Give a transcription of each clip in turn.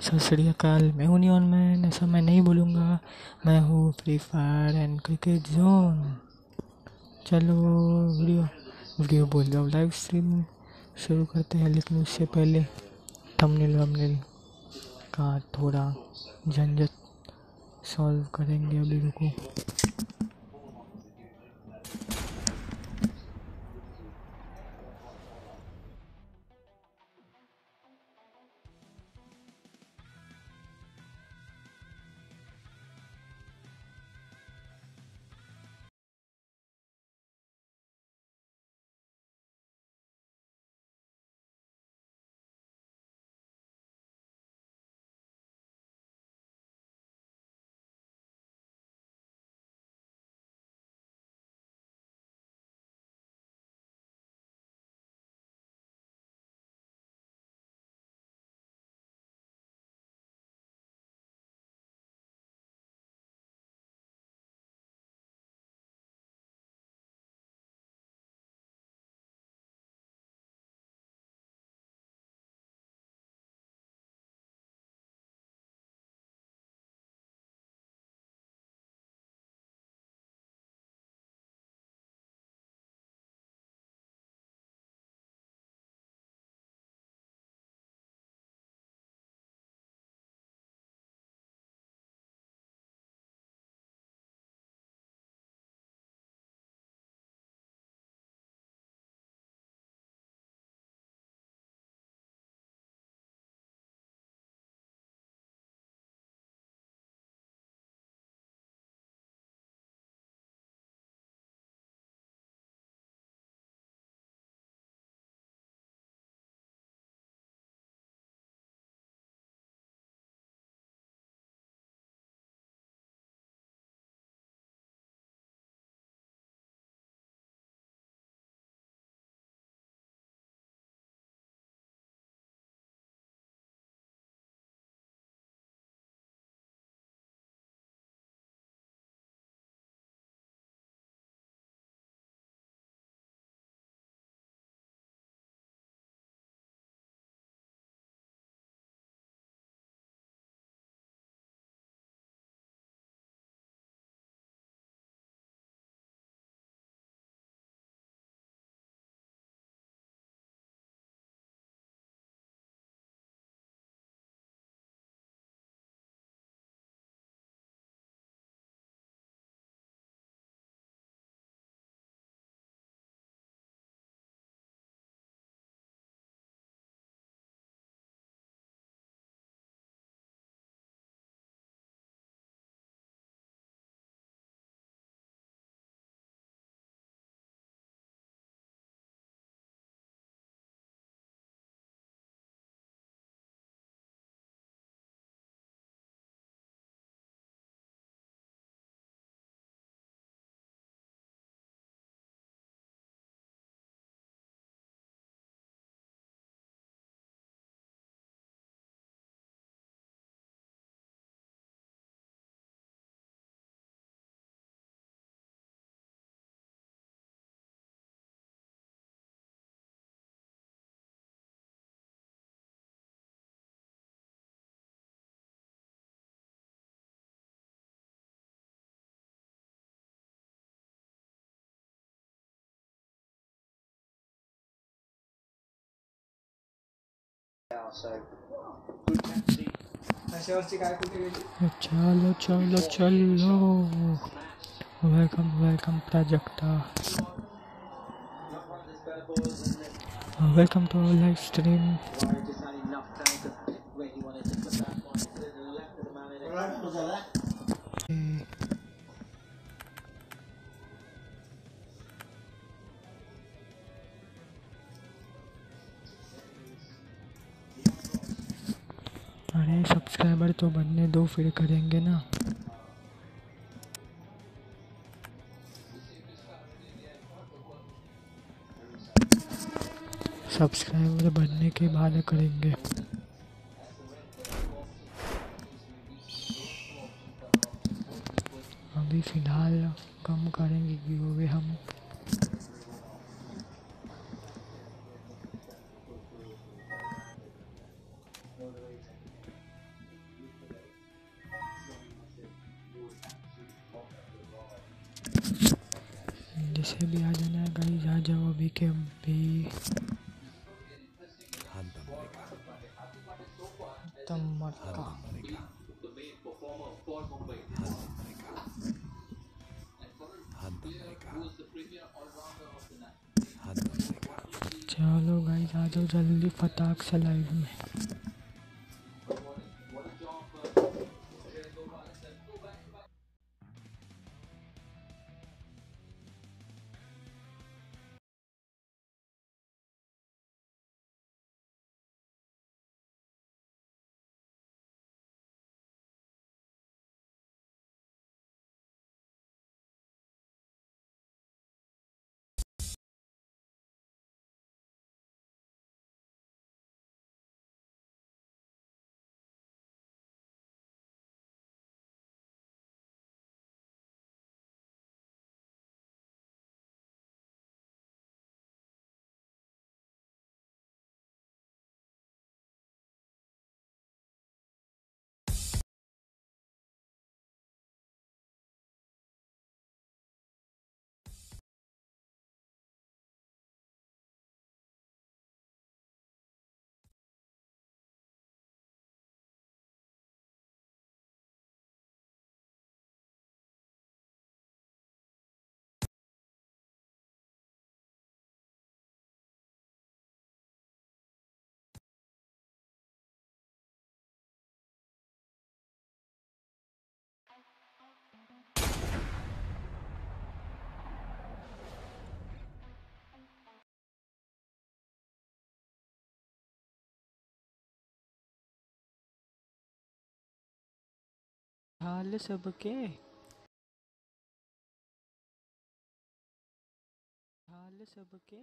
सत श्री अकाल मैं हूँ नियॉन मैन, ऐसा मैं नहीं बोलूँगा। मैं हूँ free fire and cricket zone. चलो, वीडियो वीडियो बोल हूँ लाइव स्ट्रीम शुरू करते हैं, लेकिन उससे पहले थंबनेल वंबनेल का थोड़ा झंझट सॉल्व करेंगे अभी, रुको। चलो चलो। चलो welcome welcome Prajakta welcome to live stream अरे सब्सक्राइबर तो बनने दो, फिर करेंगे ना। सब्सक्राइबर बनने के बाद करेंगे। अभी फ़िलहाल कम करेंगे गिव हम जल्दी सलाइड में हाल सबके हाल सबके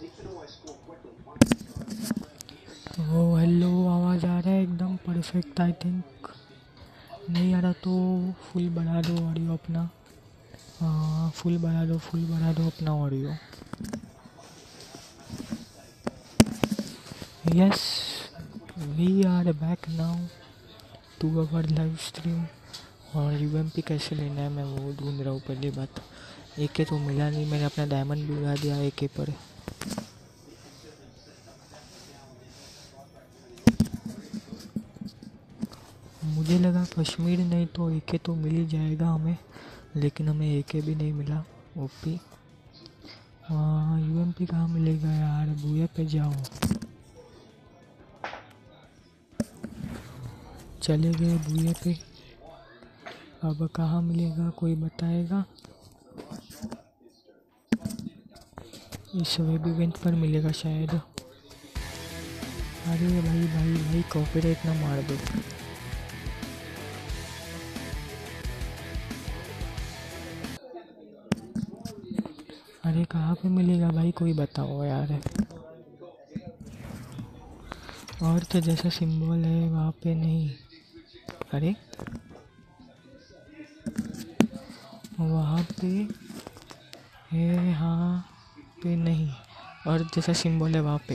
ओ हेलो आवाज़ आ रहा है एकदम परफेक्ट आई थिंक नहीं आ रहा तो फुल बढ़ा दो ऑडियो अपना. हाँ फुल बढ़ा दो फुल बढ़ा दो अपना audio yes we are back now to our live stream और यू कैसे लेना है, मैं वो ढूंढ रहा हूँ पहली बात. एक के तो मिला नहीं, मैंने अपना डायमंड भी उड़ा दिया एक के पर मुझे लगा कश्मीर नहीं तो एक तो मिल ही जाएगा हमें, लेकिन हमें एक भी नहीं मिला ओपी यू एम पी कहाँ मिलेगा यार? भूया पे जाओ। चले गए भूया पे। अब कहाँ मिलेगा, कोई बताएगा? इस वेब इवेंट पर मिलेगा शायद। अरे भाई भाई भाई कॉपीराइट ना मार दो। अरे कहाँ पे मिलेगा भाई? कोई बताओ यार। और तो जैसा सिंबल है, वहाँ पे नहीं। अरे। वहाँ पे है हाँ पे नहीं। और जैसा सिंबल है वहाँ पे।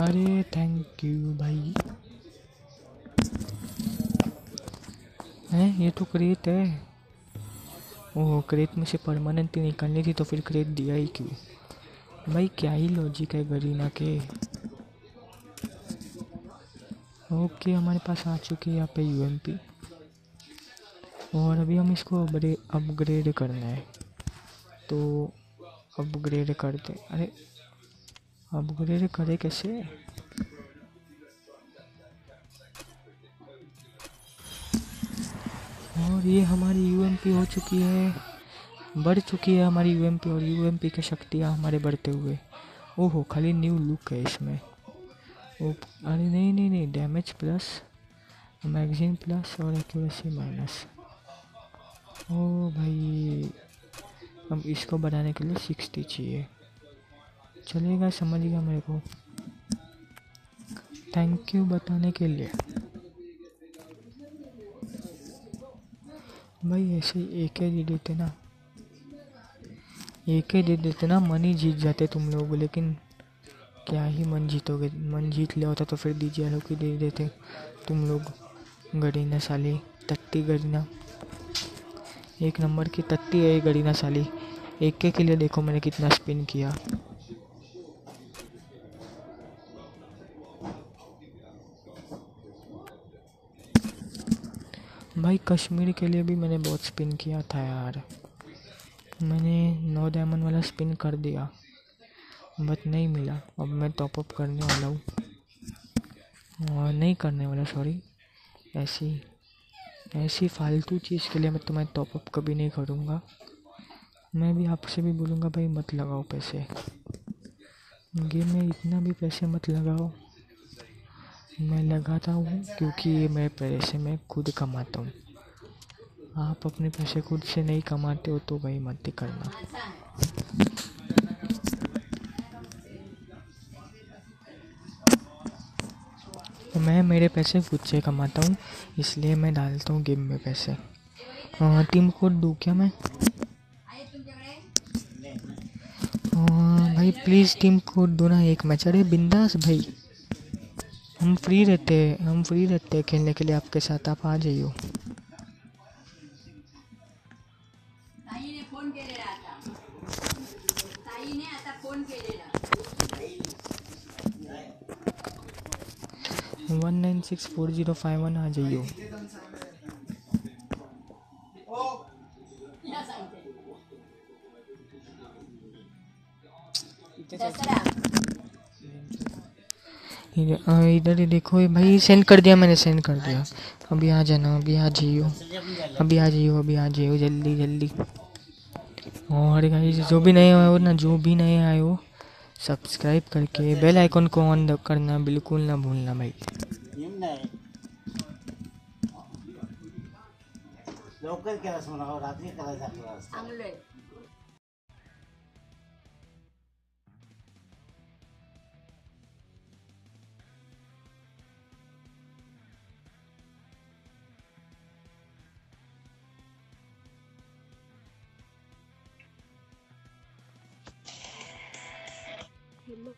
अरे थैंक यू भाई। हैं? ये तो क्रेट है। ओह क्रेट में से परमानेंट निकालनी थी तो फिर क्रेट दिया ही क्यों? भाई, क्या ही लॉजिक है गरीना के। ओके हमारे पास आ चुकी है यहाँ पे यूएमपी और अभी हम इसको अपग्रेड करना है। तो अपग्रेड करते अरे अपग्रेड करे कैसे? और ये हमारी यूएमपी हो चुकी है। बढ़ चुकी है हमारी यूएमपी और यूएमपी की शक्तियाँ हमारे बढ़ते हुए। ओहो, खाली न्यू लुक है इसमें। ओ अरे नहीं नहीं नहीं डैमेज प्लस मैगजीन प्लस और एक्यूरेसी माइनस ओ भाई, अब इसको बढ़ाने के लिए सिक्सटी चाहिए। चलेगा, समझ गया मेरे को। थैंक यू बताने के लिए। भाई ऐसे एक ही दे देते ना। एक ही दे देते ना, मन ही जीत जाते तुम लोग लेकिन क्या ही मन जीतोगे। मन जीत लिया होता तो फिर दीजिए लोग की दे देते। तुम लोग गरीना साली तट्टी गरीना एक नंबर की तत्ती है गरीना साली एक के लिए देखो मैंने कितना स्पिन किया। भाई, कश्मीर के लिए भी मैंने बहुत स्पिन किया था यार। मैंने नौ डायमंड वाला स्पिन कर दिया बट नहीं मिला। अब मैं टॉप अप करने वाला हूँ। नहीं करने वाला सॉरी ऐसी ऐसी फालतू चीज़ के लिए मैं तुम्हें टॉपअप कभी नहीं करूँगा। मैं भी आपसे भी बोलूँगा, भाई, मत लगाओ पैसे। गेम में इतना भी पैसे मत लगाओ। मैं लगाता हूँ क्योंकि ये मेरे पैसे मैं खुद कमाता हूँ। आप अपने पैसे खुद से नहीं कमाते हो तो वही मत करना। मैं मेरे पैसे खुद से कमाता हूँ, इसलिए मैं डालता हूँ गेम में पैसे। टीम कोड दूँ क्या मैं? भाई प्लीज़ टीम कोड दो ना, एक मैच। अरे बिंदास भाई। हम फ्री रहते हैं हम फ्री रहते हैं खेलने के लिए आपके साथ आप आ जाइयो। केलेला one nine six four zero five one आ जाइयो। दसरा। इधर ही देखो ये भाई सेंड कर दिया मैंने सेंड कर दिया। अभी आ जाना अभी आ जाइयो। अभी आ जाइयो अभी आ जाइयो जल्दी जल्दी। और गाइस जो भी नए आए हो ना जो भी नए आए हो सब्सक्राइब करके बेल आइकन को ऑन करना बिल्कुल ना भूलना भाई। येऊन नाही लवकर केलास म्हणा रात्री करायचा आपला हेलो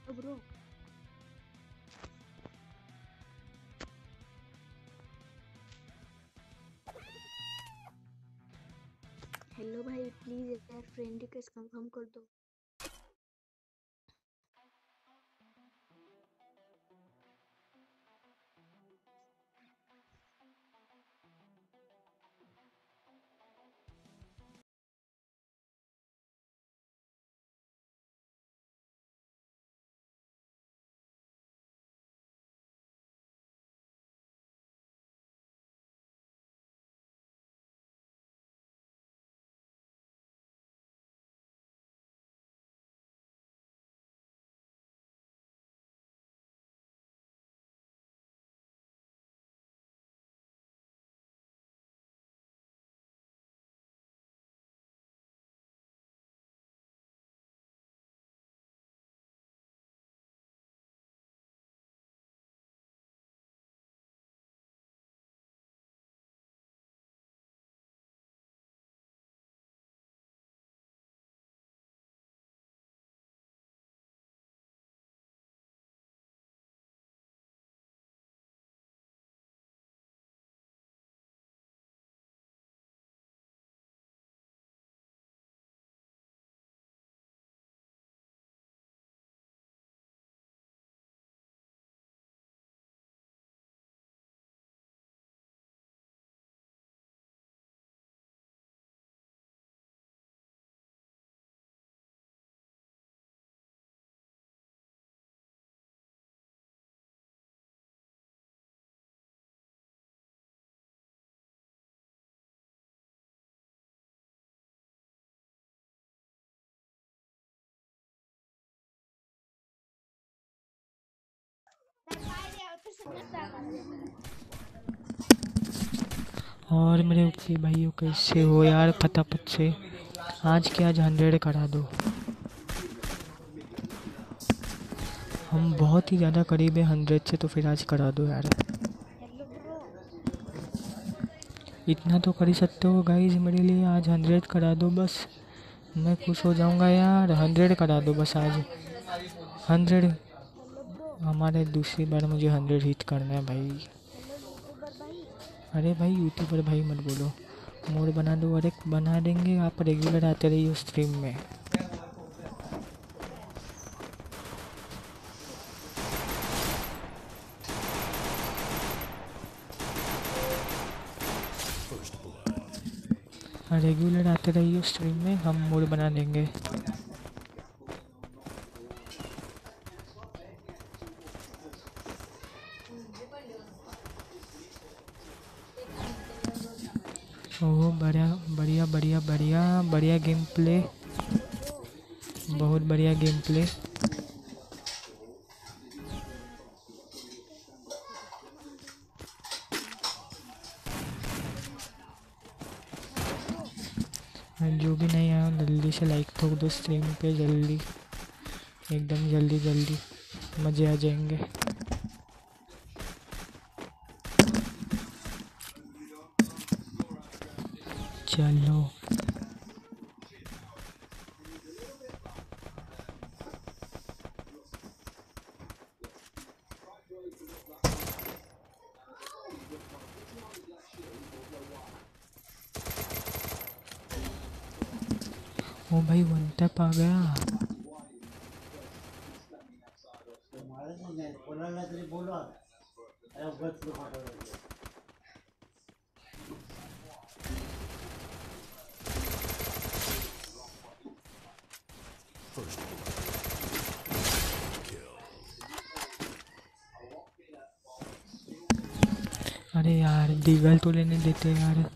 भाई प्लीज़ यार फ्रेंड रिक्वेस्ट कंफर्म कर दो। और मेरे उसी भाइयों, कैसे हो यार फटाफट से? आज के आज हंड्रेड करा दो? हम बहुत ही ज़्यादा करीब है हंड्रेड से तो फिर आज करा दो यार। इतना तो कर ही सकते हो गाइज़ मेरे लिए, आज हंड्रेड करा दो बस। मैं खुश हो जाऊँगा यार हंड्रेड करा दो बस आज। हंड्रेड हमारे दूसरी बार मुझे हंड्रेड हिट करना है भाई। अरे भाई यूट्यूबर भाई मत बोलो। मोड बना दो अरे बना देंगे, आप रेगुलर आते रहिए स्ट्रीम में। रेगुलर आते रहिए स्ट्रीम में, हम मोड बना देंगे। ओह, बढ़िया बढ़िया बढ़िया बढ़िया बढ़िया गेम प्ले बहुत बढ़िया गेम प्ले जो भी नहीं आया जल्दी से लाइक ठोक दो स्ट्रीम पे, जल्दी। एकदम जल्दी जल्दी। मज़े आ जाएँगे चलो ओ भाई वन टैप आ गया अरे यार तो लेने देते यार।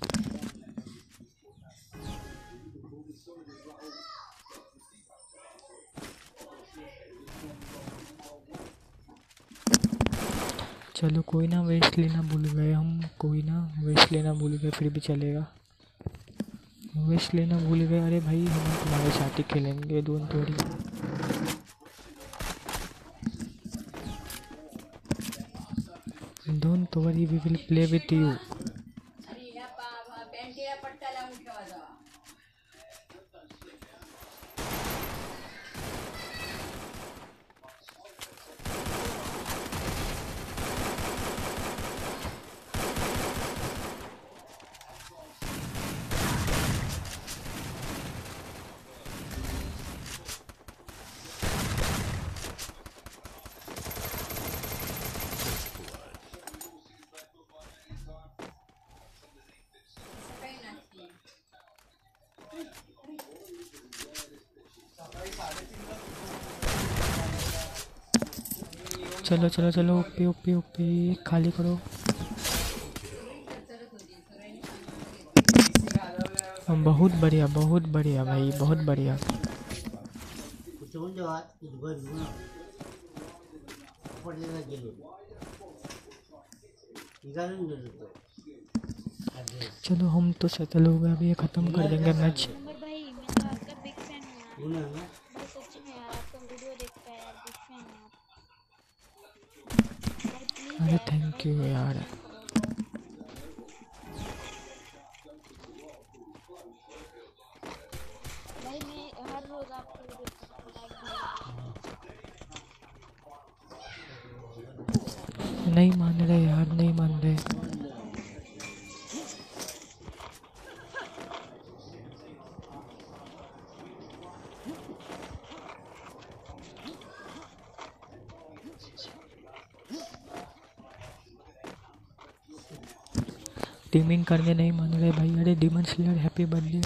चलो कोई ना वेस्ट लेना भूल गए हम, कोई ना वेस्ट लेना भूल गए, फिर भी चलेगा। वेस्ट लेना भूल गए, अरे भाई, हम तुम्हारे साथ ही खेलेंगे, दोन थोड़ी। Don't worry we will play with you चलो चलो चलो, ओपी ओपी ओपी, खाली करो। हम बहुत बढ़िया बहुत बढ़िया भाई, बहुत बढ़िया। चलो, हम तो सेटल हो गए, अभी ये ख़त्म कर देंगे मैच टीमिंग करने नहीं मान रहे भाई। अरे डिमन स्लेयर हैप्पी बर्थडे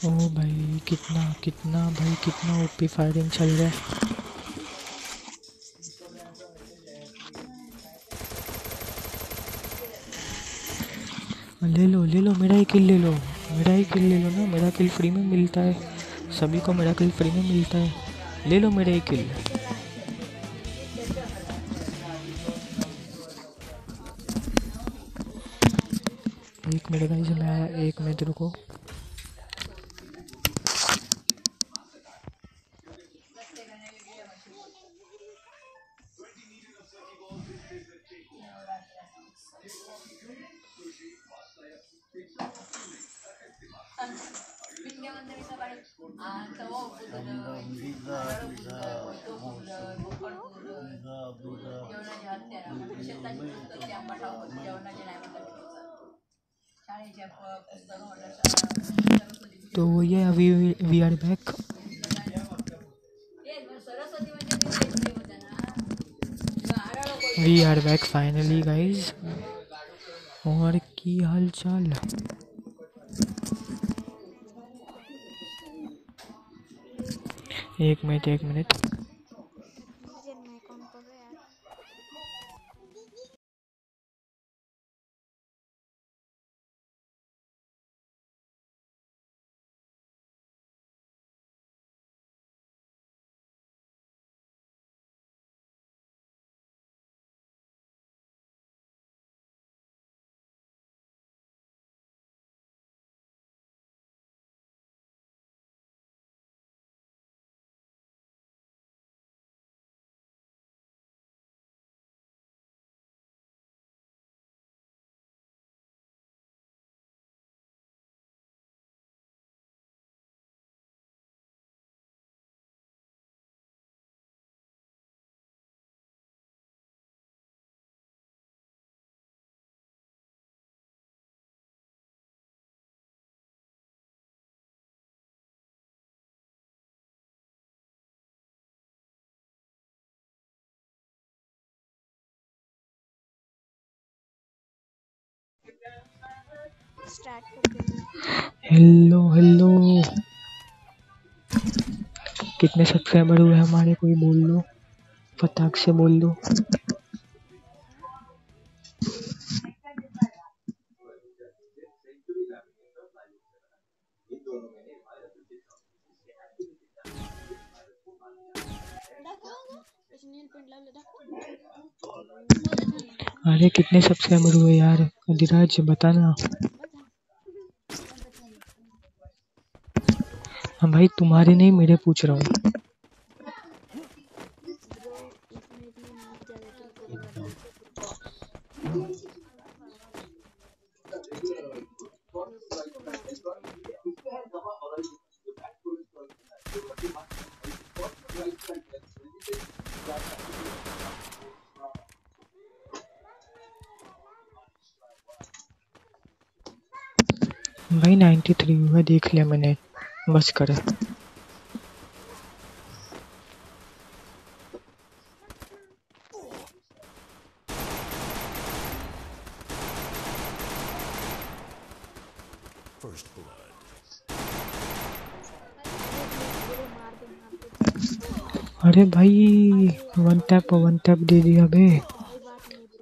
ओ भाई कितना कितना भाई, कितना ओपी फायरिंग चल रहा है। ले लो ले लो, मेरा ही किल ले लो। मेरा ही किल ले लो ना, मेरा किल फ्री में मिलता है। सभी को मेरा किल फ्री में मिलता है। ले लो मेरा ही kill are back finally guys और की हाल चाल एक मिनट एक मिनट। Start hello hello. कितने सब्सक्राइबर हुए हमारे, कोई बोल दो फटाक से बोल दो अरे, कितने सब्सक्राइबर हुए यार? अधिराज, बताना। हाँ भाई तुम्हारे नहीं मेरे पूछ रहा हूँ। भाई 93 हुआ देख लिया मैंने। बस कर। अरे भाई वन टैप वन टैप दे दिया बे।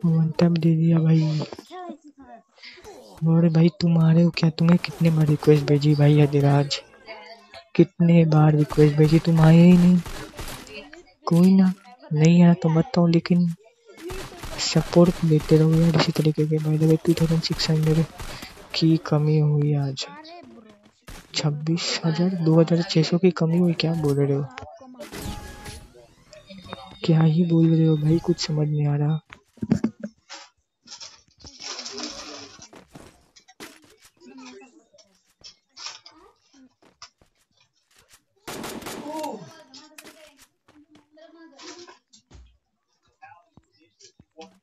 वन टैप दे दिया भाई। और भाई तुम आ रहे हो क्या? तुम्हें कितने बार रिक्वेस्ट भेजी भाई अधिराज कितने बार रिक्वेस्ट भेजी, तुम आए ही नहीं। कोई ना, नहीं आया तो मत आओ, लेकिन सपोर्ट देते रहो यार, इसी तरीके के। भाई टू थाउज़ेंड सिक्स हंड्रेड की कमी हुई आज। छब्बीस हज़ार, दो हज़ार छः सौ की कमी हुई, क्या बोल रहे हो? क्या ही बोल रहे हो भाई, कुछ समझ नहीं आ रहा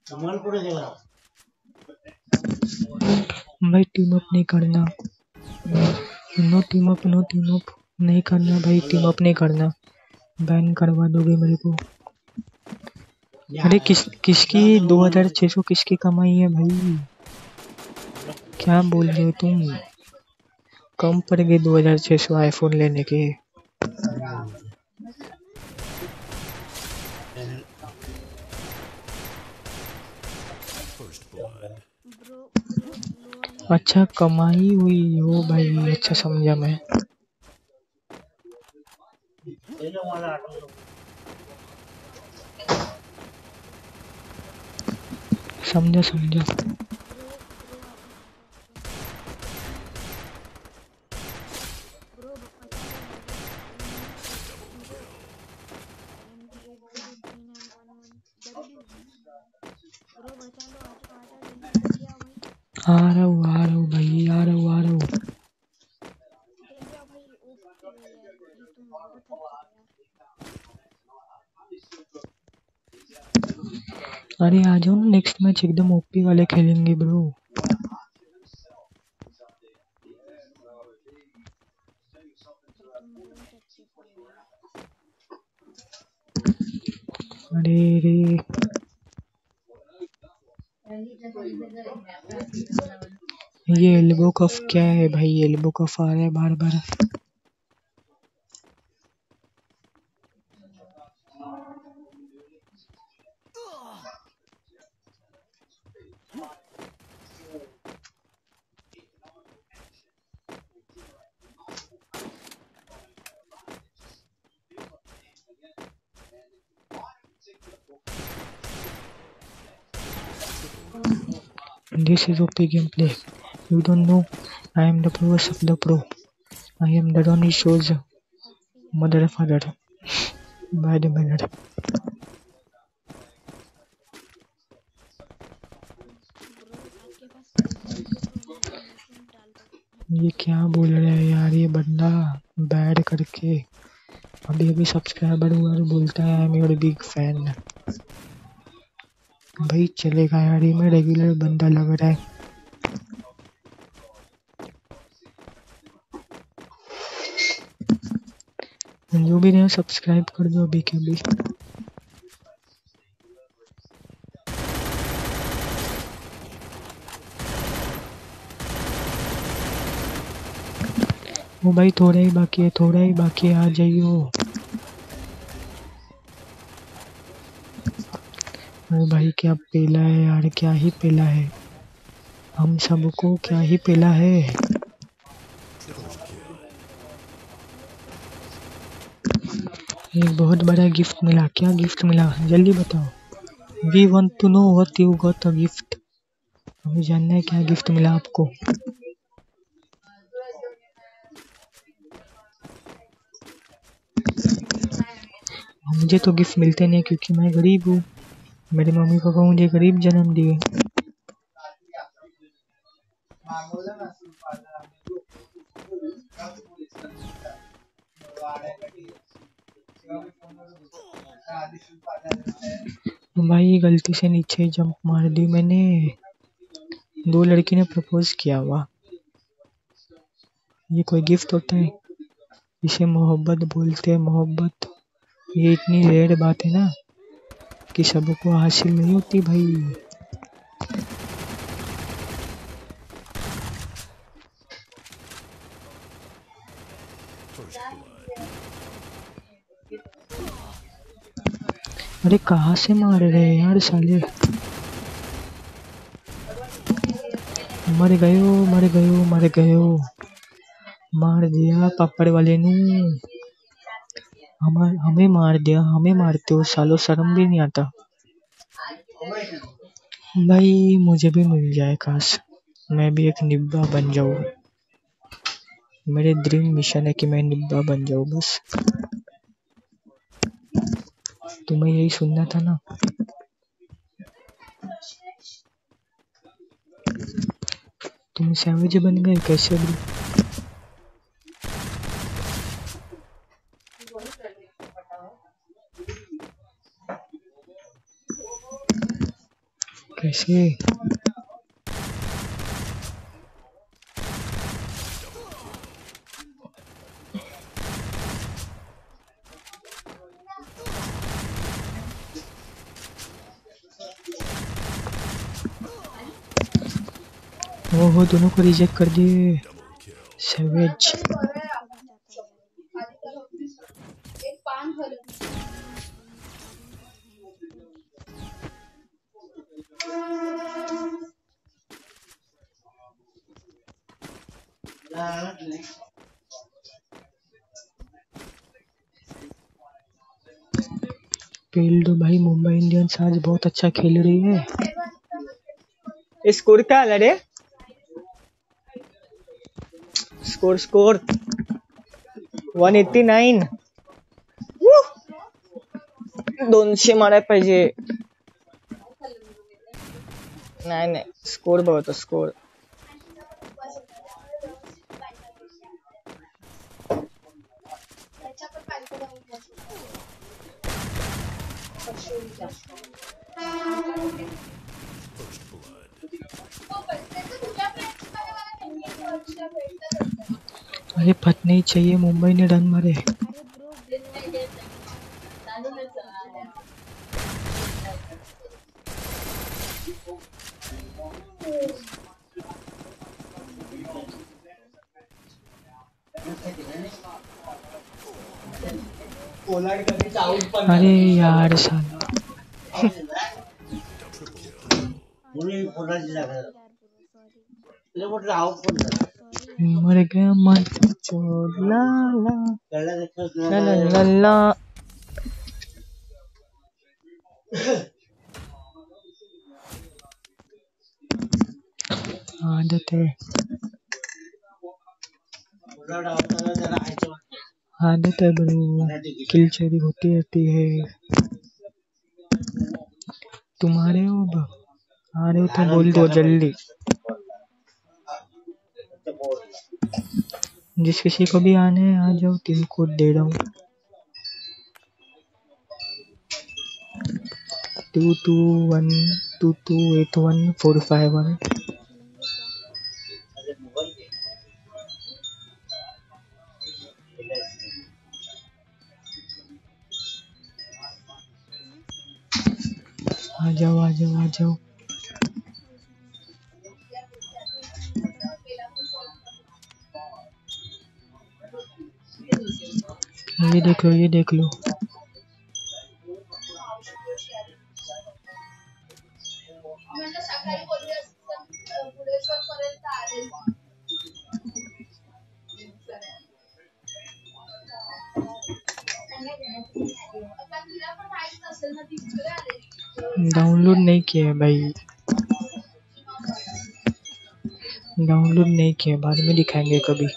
कमाल पड़े गया भाई टीम अप नहीं करना। No team up no team up नहीं करना भाई टीम अप नहीं करना। बैन करवा दोगे मेरे को। अरे किस, किसकी 2600 किसकी कमाई है भाई? क्या बोल रहे हो तुम? कम पड़ गए 2600 आईफोन लेने के। अच्छा कमाई हुई हो भाई अच्छा समझा मैं। समझा समझा। आ रहा हूँ, आ रहा हूँ भाई, आ रहा हूँ, आ रहा हूँ। अरे आ जाओ ना नेक्स्ट मैच एकदम ओपी वाले खेलेंगे ब्रो अरे रे। ये एल्बो कफ क्या है भाई? एल्बो कफ आ रहा है बार बार This is OP gameplay. You don't know. I am the pros of the pro. I am the Ronnie shows mother and father. By the minute. ये क्या बोल रहा है यार ये बंदा बैड करके अभी अभी सब्सक्राइबर हुआ बोलता है I am your big fan भाई चलेगा यार, ये मैं रेगुलर बंदा लग रहा है। जो भी रहे सब्सक्राइब कर दो अभी के अभी वो भाई, थोड़ा ही बाकी है, थोड़ा ही बाकी है, आ जाइयो। अरे भाई, क्या पेला है यार, क्या ही पेला है। हम सबको क्या ही पेला है। एक बहुत बड़ा गिफ्ट मिला, क्या गिफ्ट मिला? जल्दी बताओ। We want to know what you got a gift हमें जानना है क्या गिफ्ट मिला आपको। मुझे तो गिफ्ट मिलते नहीं क्योंकि मैं गरीब हूँ। मेरे मम्मी पापा मुझे गरीब जन्म दिए। भाई गलती से नीचे जंप मार दी मैंने। दो लड़की ने प्रपोज किया हुआ ये कोई गिफ्ट होता है? इसे मोहब्बत बोलते हैं, मोहब्बत। ये इतनी रेयर बात है ना। कि सबको हासिल नहीं होती भाई। अरे कहा से मार रहे हैं यार साले? मर गयो मर गयो मर गयो मार दिया पापड़ वाले नु। हमें मार दिया, हमें मारते हो सालों शर्म भी नहीं आता। भाई, मुझे भी मिल जाए काश मैं भी एक निब्बा बन जाऊँ। मेरे ड्रीम मिशन है कि मैं निब्बा बन जाऊँ, बस। तुम्हें यही सुनना था ना? तुम सैवेज बन गए कैसे ब्रो कैसे ओहो दोनों को रिजेक्ट कर दिए। सैवेज पेल दो भाई मुंबई इंडियंस आज बहुत अच्छा खेल रही है। स्कोर क्या है रे? Score score. 189 Woo! दोनशे मारायला पाहिजे। नाही नाही स्कोर बघतो स्कोर अरे नहीं चाहिए मुंबई ने डन मारे। अरे यार साला मुली कोणाची जागा यार ब्रो सॉरी तुला म्हटलं आऊट पण झालं मर गया मन चोर ला ला कळलं का? ला ला ला ला आदत है आदत है ब्रो किलचरी होती रहती है। तुम आ रहे हो अब? आ रहे हो तो बोल दो जल्दी। जिस किसी को भी आने है आ जाओ टीम कोड दे रहा हूँ। Two two one two two eight one four five one. जाओ आ जाओ आ जाओ। ये देख लो ये देख लो। डाउनलोड नहीं किया है भाई। डाउनलोड नहीं किया बाद में दिखाएँगे कभी।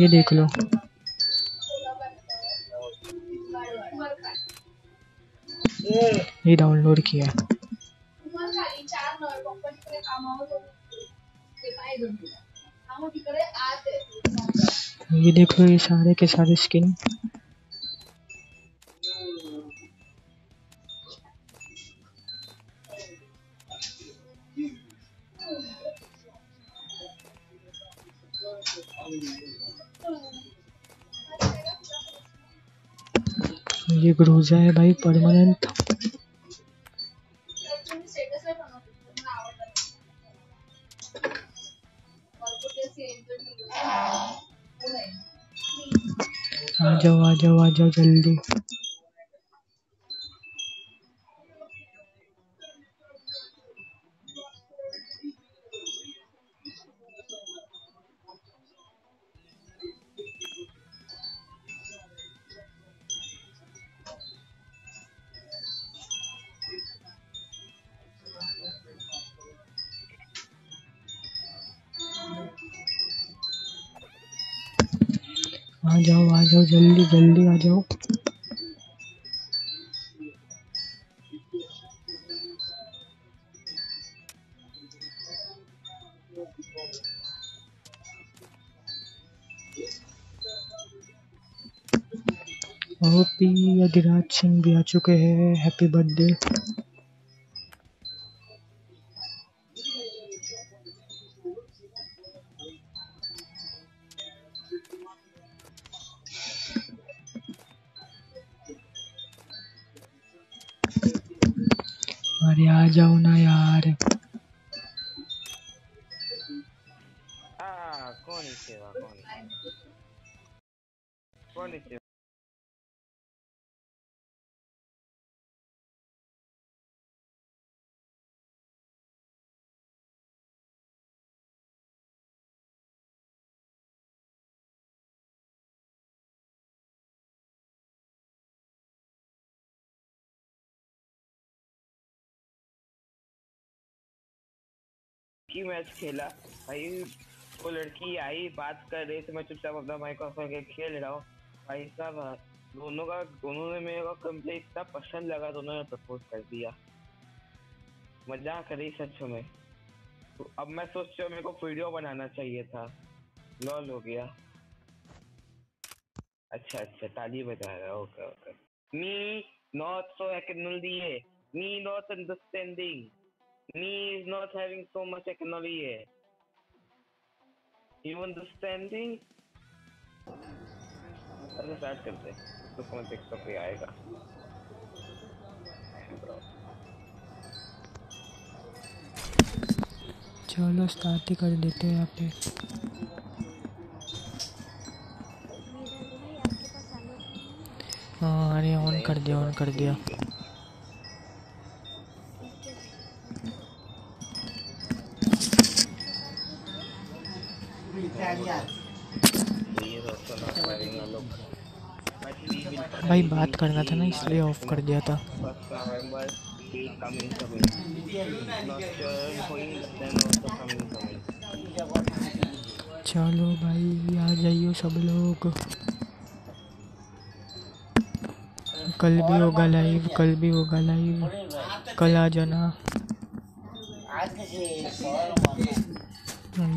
ये देख लो। ये डाउनलोड किया ये देख लो ये सारे के सारे स्किन ये ग्रोजा है भाई परमानेंट आ जाओ आ जाओ आ जाओ जल्दी। अधिराज सिंह भी आ चुके हैं। हैप्पी बर्थडे की मैच खेला। भाई, वो लड़की आई, बात कर रही थी, मैं चुपचाप अपना माइक ऑफ़ करके खेल रहा हूँ। भाई साहब, दोनों का, दोनों ने मेरे को कंप्लीट इतना पसंद लगा, दोनों ने प्रपोज कर दिया। मज़ाक करी सच में। तो अब मैं सोच रहा हूँ, मेरे को वीडियो बनाना चाहिए था। लॉल हो गया। अच्छा अच्छा ताली बजा रहा है, okay okay. Me not so दिए। Me not understanding. Me is not having so much economy here. You understanding? अरे स्टार्ट करते हैं। तो कौन देखता कोई आएगा? चलो स्टार्ट ही कर देते हैं यहाँ पे। हाँ अरे ऑन कर दिया ऑन कर दिया। भाई बात करना था ना, इसलिए ऑफ़ कर दिया था. चलो भाई, आ जाइयो सब लोग। कल भी होगा लाइव कल भी होगा लाइव कल आ जाना।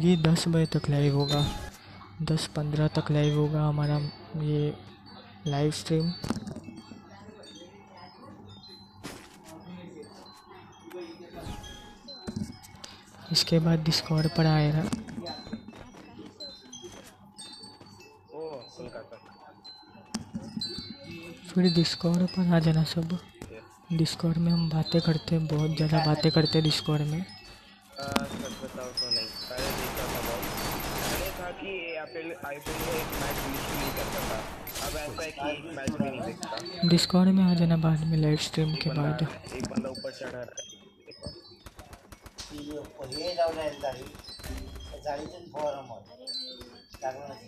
ये दस बजे तक लाइव होगा। दस पंद्रह तक लाइव होगा हमारा ये लाइव स्ट्रीम। इसके बाद डिस्कॉर्ड पर आएगा फिर डिस्कॉर्ड पर आ जाना सब। डिस्कॉर्ड में हम बातें करते हैं, बहुत ज़्यादा बातें करते हैं डिस्कॉर्ड में। एक मैच नहीं अब ऐसा है कि मैच भी नहीं देखता डिस्कॉर्ड में आ जाना बाद में लाइव स्ट्रीम के बाद एक ऊपर चढ़ा रहा है। नाही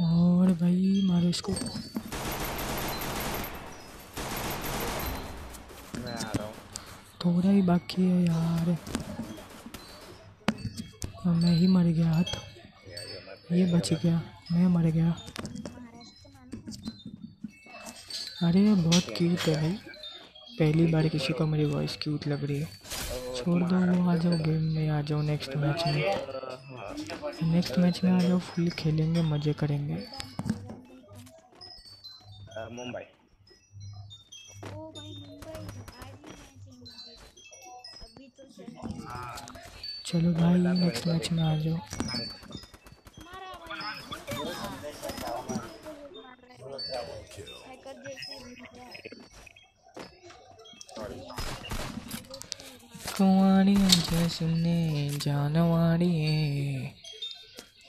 और भाई मारो इसको मैं आ रहा हूँ थोड़ा ही बाकी है यार। और मैं ही मर गया हाथ ये बच गया, मैं मर गया। अरे, बहुत क्यूट है भाई। पहली बार किसी को मेरी वॉइस क्यूट लग रही है। छोड़ दो, वो आ जाओ गेम में, आ जाओ नेक्स्ट मैच में। नेक्स्ट मैच में आ जाओ फुल खेलेंगे, मज़े करेंगे। मुंबई। चल भाई नेक्स्ट मैच में आ जाओ। जानवारी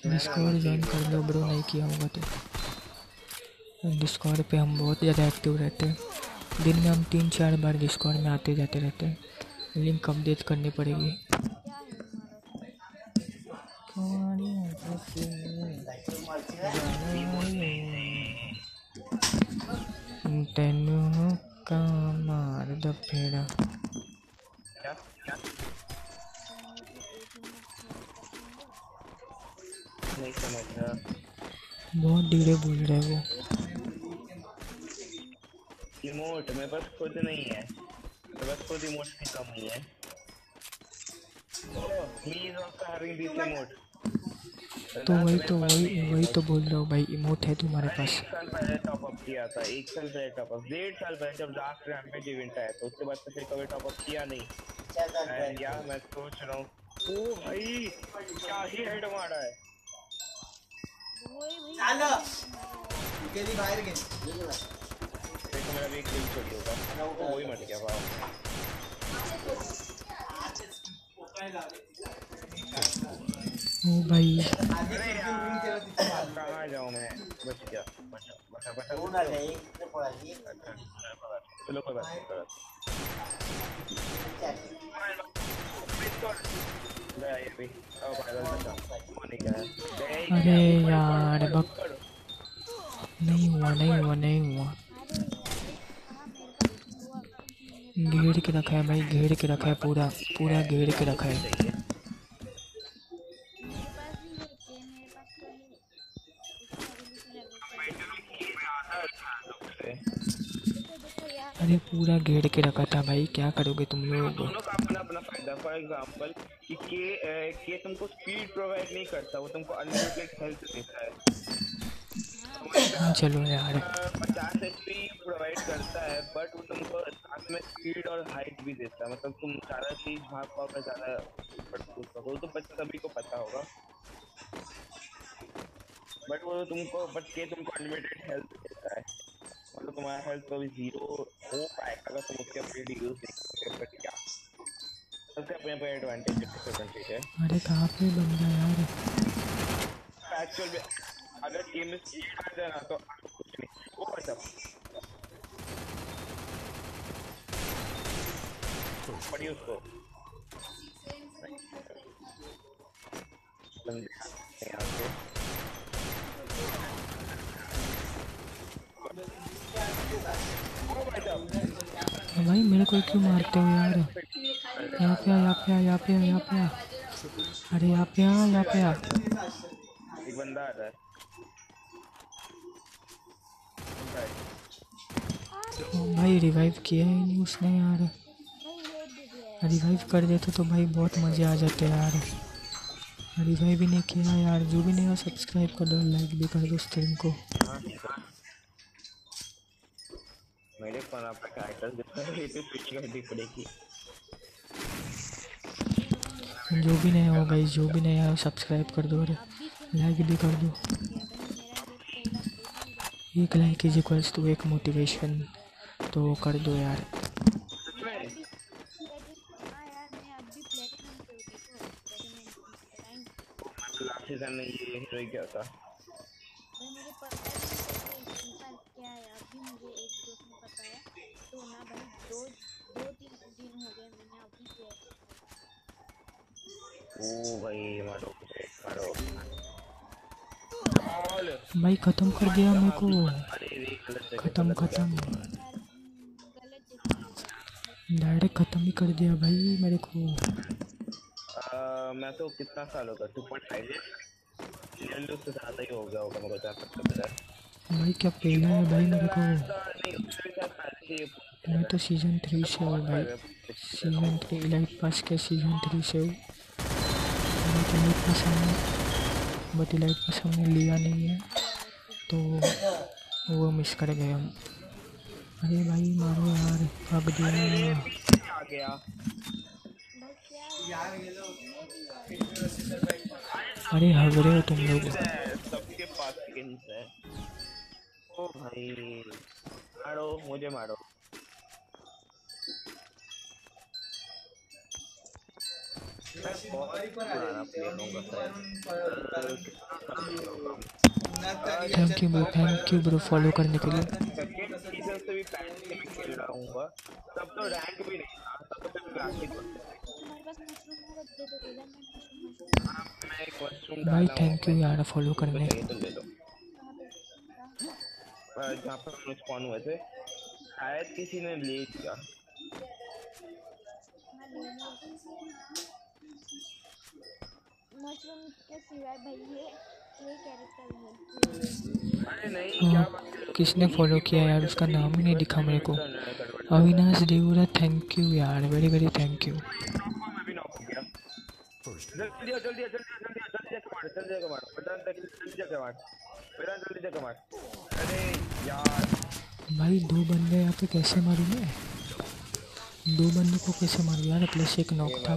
डिस्कॉर्ड ज्वाइन कर लो ब्रो नहीं किया होगा तो। डिस्कॉर्ड पे हम बहुत ज़्यादा एक्टिव रहते हैं। दिन में हम तीन चार बार डिस्कॉर्ड में आते जाते रहते हैं। लिंक अपडेट करनी पड़ेगी। है तुम्हारे पास? एक साल पहले टॉप अप किया था एक साल पहले टॉप अप डेढ़ साल पहले जब लास्ट रैम्पेज इवेंट आया तो उसके बाद से फिर कभी टॉप अप किया नहीं। एंड या मैं सोच रहा हूँ ओ भाई क्या ही हेड मारा है। वही भाई चालो गेली। देखो मेरा भी एक किल छोड़ी होगा ओ वही मर गया वाह। ओ भाई। अरे यार, बक नहीं हुआ नहीं हुआ नहीं हुआ। घेर के रखा है भाई, घेर के रखा है पूरा पूरा घेर के रखा है। अरे पूरा घेर के रखा था भाई क्या करोगे तुम लोग? दोनों का अपना अपना फ़ायदा। फॉर एग्जांपल कि के के तुमको स्पीड प्रोवाइड नहीं करता वो तुमको अनलिमिटेड हेल्थ देता है। चलो यार। पचास एच पी प्रोवाइड करता है बट वो तुमको साथ में स्पीड और हाइट भी देता है। मतलब तुम सारा चीज़ भाग पाओगे ज़्यादा ऊपर कूद वो तो बच्चा सभी को पता होगा। बट वो तुमको बट के तुमको अनलिमिटेड हेल्थ देता है। मतलब तुम्हारा हेल्थ कभी ज़ीरो हो पाएगा अगर तुम उसके अपने यूज़ नहीं करोगे बट क्या सबके अपने अपने एडवांटेज डिसएडवांटेज है अरे कहाँ पे बंदा यार? एक्चुअल में अगर टीम में स्पीड आ जाए ना तो कुछ नहीं वो बचा पड़ी उसको बंदे यहाँ से ओ बचा हाँ भाई मेरे को क्यों मारते हो यार? यहाँ पे यहाँ पे यहाँ पे यहाँ पे अरे यहाँ पे यहाँ पे एक बंदा आ रहा है। ओ भाई रिवाइव किया ही नहीं उसने यार। है रिवाइव कर देते तो भाई बहुत मज़े आ जाते यार। रिवाइव भी नहीं किया यार। जो भी नहीं हो सब्सक्राइब कर दो लाइक भी कर दो स्ट्रीम को। मेरे फ़ोन आपका कैरेक्टर करनी पड़ेगी। जो भी नया हो गाइस जो भी नया हो सब्सक्राइब कर दो और लाइक भी कर दो। एक लाइक इज़ इक्वल्स टू एक मोटिवेशन तो कर दो यार। सीज़न में ये हीरो क्या था। तो भाई दो दो तीन दिन हो गए मैंने अभी ओ भाई मारो मारो भाई ख़त्म कर दिया मेरे को। ख़त्म ख़त्म। डायरेक्ट ख़त्म ही कर दिया भाई मेरे को। आ, मैं तो कितना साल होगा टू पॉइंट फाइव से ज़्यादा ही हो गया होगा मेरे को पता भाई, क्या पहला है भाई मेरे को? मैं तो सीज़न थ्री से हूँ भाई। सीज़न थ्री इलाइट पास के सीज़न थ्री से हूँ। बट इलाइट पास हमने बट इलाइट पास हमने लिया नहीं है। तो वो मिस कर गए हम। अरे भाई, मारो यार। भाग दिया अरे हग रहे हो तुम लोग। सबके पास ओ भाई। मारो मुझे मारो। मैं हूँ thank you bro thank you bro follow करने के लिए। सीज़न से भी पैन से खेल रहा हूँ तब तो रैंक भी नहीं था तब तो क्लासिक एक मशरूम भाई थैंक यू यार फॉलो करने। जहाँ पर हम स्पॉन हुए थे शायद किसी ने ले लिया हाँ, मशरूम के सिवाय भाई ये ये कैरेक्टर है अरे नहीं क्या बात कर रहे हो? किसने फॉलो किया यार उसका नाम ही नहीं दिखा मेरे को है अविनाश देवरा थैंक यू यार वेरी वेरी थैंक यू मैं भी नॉक हो गया जल्दी जल्दी जल्दी जल्दी जल्दी मार जल्दी जाके मार वेदांत तक जल्दी जाके मार वेदांत जल्दी जाके मार अरे यार भाई, दो बंदे यहाँ पे कैसे मारूँ मैं? दो बंदों को कैसे मारूँ? यार प्लस एक नॉक था।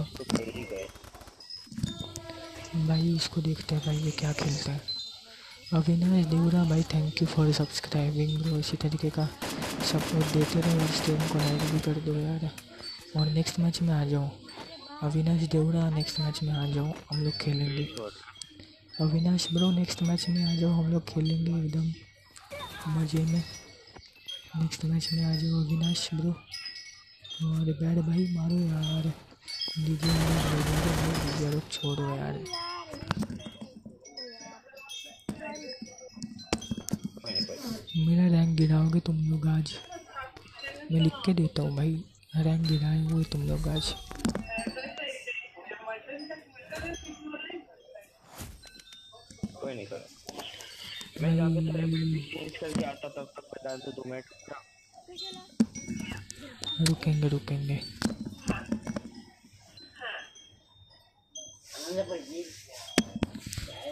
भाई, इसको देखते हैं भाई, ये क्या खेलता है। अविनाश देवरा, भाई thank you for subscribing bro इसी तरीके का सपोर्ट देते रहो और स्ट्रीम को लाइक भी कर दो यार। और नेक्स्ट मैच में आ जाओ अविनाश देवरा नेक्स्ट मैच में आ जाओ हम लोग खेलेंगे। अविनाश ब्रो नेक्स्ट मैच में आ जाओ, हम लोग खेलेंगे एकदम। मज़े में। नेक्स्ट मैच में आ जाओ अविनाश ब्रो और बैड भाई मारो यार। लोग छोड़ो यार। मेरा रैंक गिराओगे तुम लोग आज। मैं लिख के देता हूँ भाई। रैंक गिराए हुए तुम लोग आज। रुकेंगे रुकेंगे।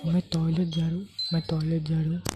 मैं टॉयलेट जा रहा हूँ मैं टॉयलेट जा रहा हूँ।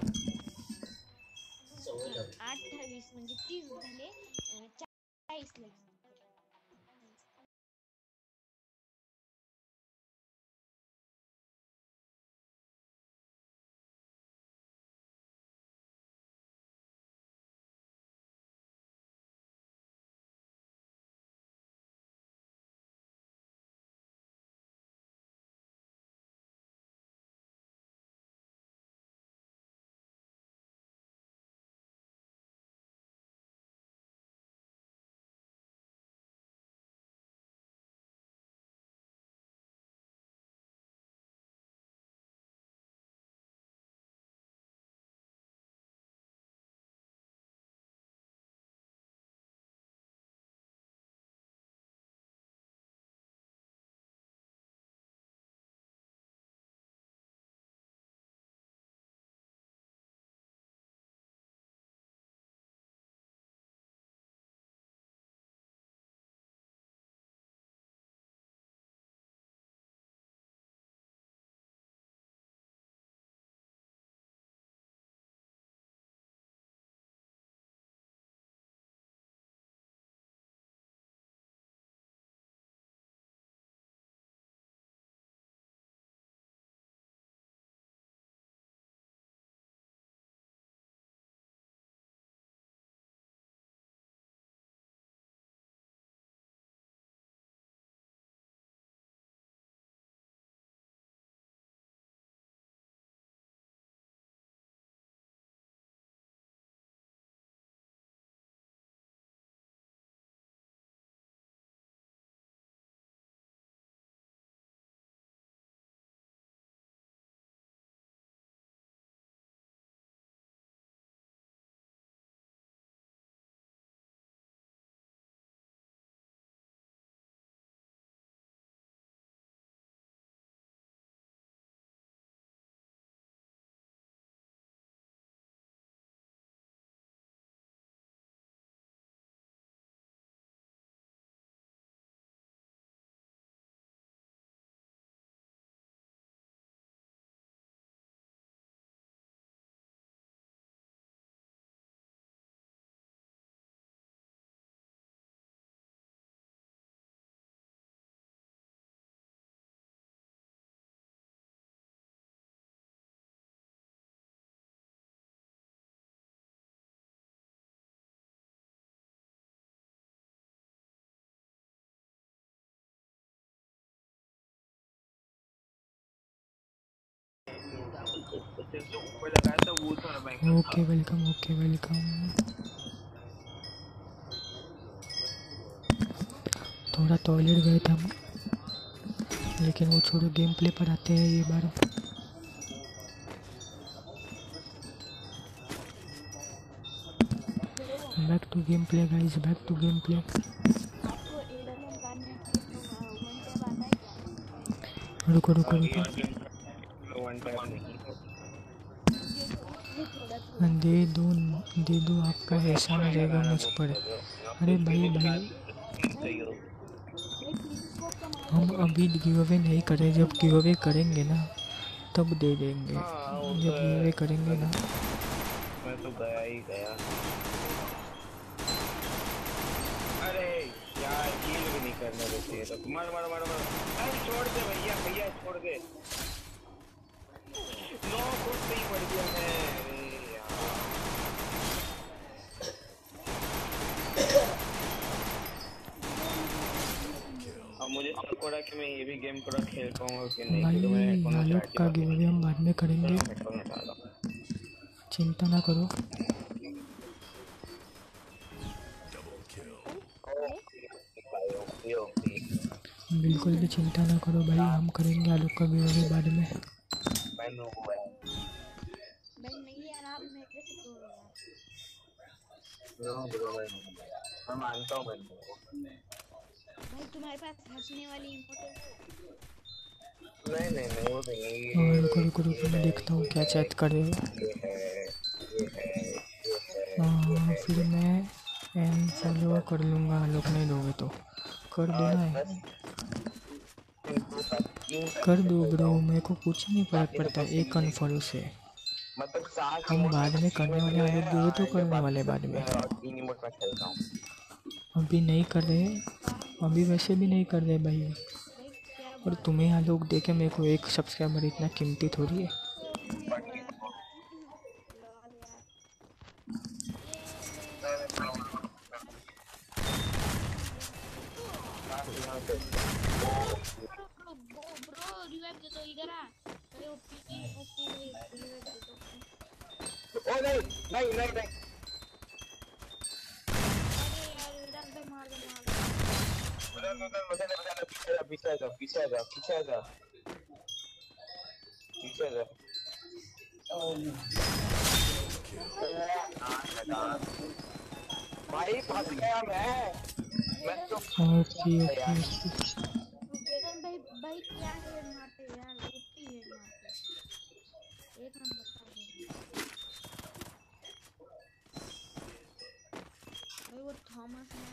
ओके वेलकम ओके वेलकम थोड़ा टॉयलेट गए थे हम, लेकिन वो छोड़ो गेम प्ले पर आते हैं ये बार। Back to game play guys back to game play रुको रुको रुको। वन नहीं दे दो दे दो आपका एहसान रहेगा मुझ पर। अरे भाई भाई। हो हम अभी गिव अवे नहीं कर रहे जब गिव अवे करेंगे ना तब दे देंगे। हाँ, जब तो गिव अवे करेंगे ना। मैं तो गया ही गया। अरे यार कील भी नहीं करने देते तो। मर मर मर मर। अरे छोड़ दे भैया भैया छोड़ दे नौ फुट से ही पड़ गया मैं अरे यार अब मुझे शक कि मैं ये भी गेम पूरा खेल पाऊँगा कि नहीं भाई क्योंकि मैंने हेडफोन का दिया। गिव हम बाद में करेंगे। चिंता ना करो। बिल्कुल भी चिंता ना करो भाई हम करेंगे आलोक का बाद में। मैं मैं मानता हूँ मैं भाई तुम्हारे पास हंसने वाली इमोट है वो? नहीं नहीं नहीं वो नहीं है हाँ ये रुको रुको रुको मैं देखता हूँ क्या चैट कर रहे हो। है है है हाँ, फिर मैं एन फॉलो कर लूँगा आलोक नहीं दोगे तो। कर देना है कर दो ब्रो मेरे को कुछ नहीं फ़र्क पड़ता एक अनफॉलो से मतलब हम बाद में करने वाले आलोक गिव तो करने वाले बाद में। हूँ। अभी नहीं कर रहे अभी वैसे भी नहीं कर रहे भाई। और तुम्हें यहाँ लोग देखे मेरे को एक सब्सक्राइबर इतना कीमती थोड़ी है। ब्रो ब्रो रिवाइव दे दो इधर आ। ओ नहीं नहीं नहीं नहीं। अरे यार इधर पे मार दे मार दे उधर उधर उधर उधर पीछे जा पीछे जा पीछे जा पीछे जा भाई फंस गया मैं। मैं तो ओके ओके भाई भाई क्या मारते यार? ओपी हेड मारते एक नंबर वो थॉमस है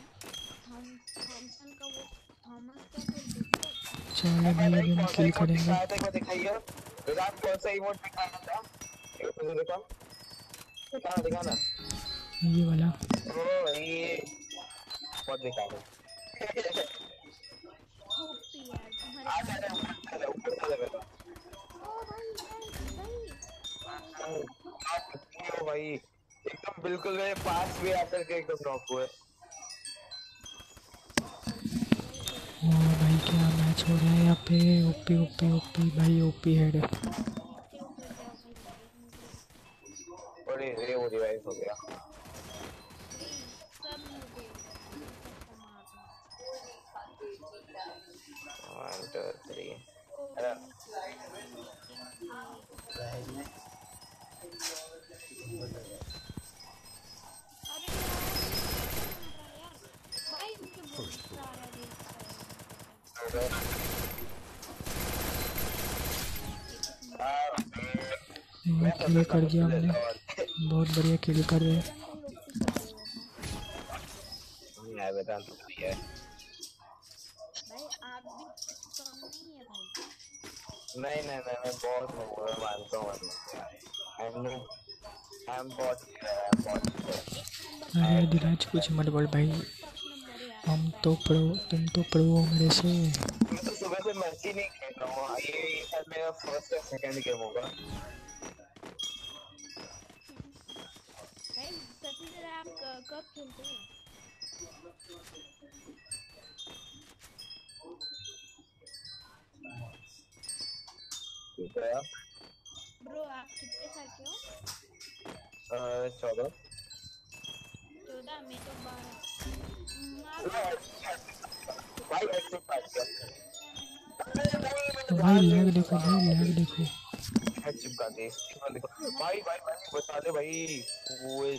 थॉम थॉमसन का वो थॉमस का तो चलो भाई अभी हम किल करेंगे दिखाइए विराट कौन सा इमोट दिखाया था मुझे दिखा दिखा दिखा ये वाला ओ ये बहुत दिखा दो ओपी यार तुम्हारे आ जा जा जा ऊपर चला गया ओ भाई भाई भाई ओ भाई एकदम बिल्कुल मेरे पास भी आकर के एकदम नॉक हुए ओ भाई, क्या मैच हो रहा है यहाँ पे? ओपी ओपी ओपी, भाई ओपी हेड के किल दिया हमने बहुत बढ़िया किल कर रहे हैं। मैं बता तो भैया भाई आप भी कम नहीं नहीं नहीं नहीं मैं बहुत मैं मानता हूँ अरे दिराज कुछ मत बोल भाई। हम तो प्रो तुम तो प्रो हो मेरे से। मैं तो सुबह से नहीं खेल रहा हूँ। ये ये मेरा फ़र्स्ट या सेकंड गेम होगा। है? ब्रो क्यों चौदह। चौदह में तो बारह। भाई ऐसे तो भाई लैग देखो भाई लैग देखो। है चिपका दे चिपका देखो भाई भाई भाई बता दे भाई ओए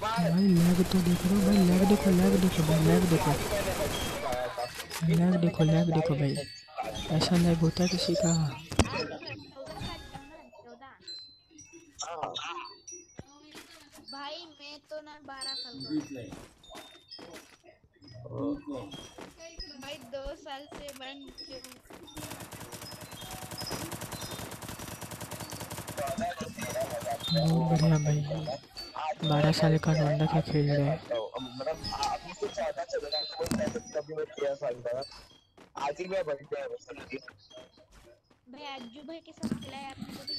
भाई लैग तो देख रहे हो भाई लैग देखो लैग देखो भाई लैग देखो लैग देखो लैग देखो भाई ऐसा लैग होता है किसी का भाई मैं तो ना बारह साल भाई दो साल से बंद बहुत बढ़िया भाई। बारह साल का रोंडा क्या खेल रहे हैं।